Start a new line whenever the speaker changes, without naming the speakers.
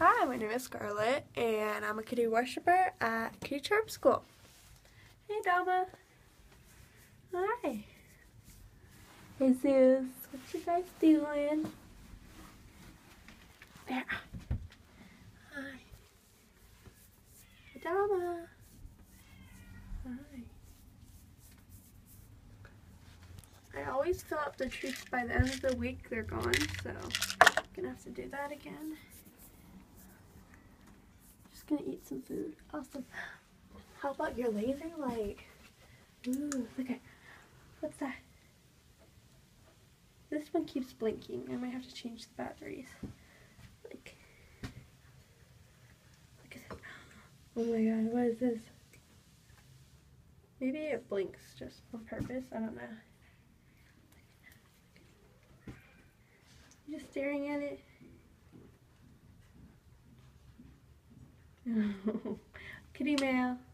Hi, my name is Scarlett, and I'm a kitty worshiper at Kitty Charm School. Hey, Dama. Hi. Hey, Zeus. What you guys doing? There. Hi. Hey, Dama. Hi. I always fill up the treats by the end of the week. They're gone, so I'm gonna have to do that again gonna eat some food. Awesome. How about your laser light? Ooh, look at what's that? This one keeps blinking. I might have to change the batteries. Like, look at that. Oh my god, what is this? Maybe it blinks just on purpose. I don't know. Just staring at it. Kitty mail.